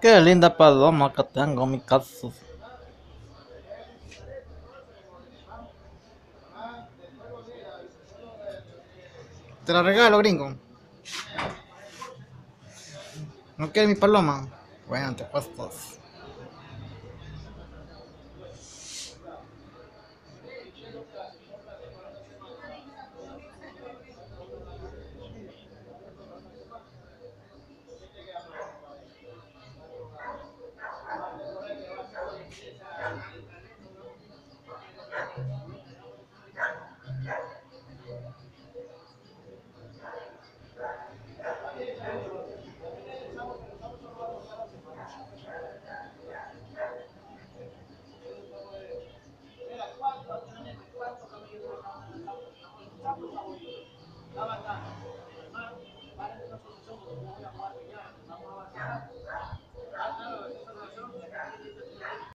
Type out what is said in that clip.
Qué linda paloma que tengo en mi casa. Te la regalo, gringo. ¿No quieres mi paloma? Bueno, te cuestas. How about that?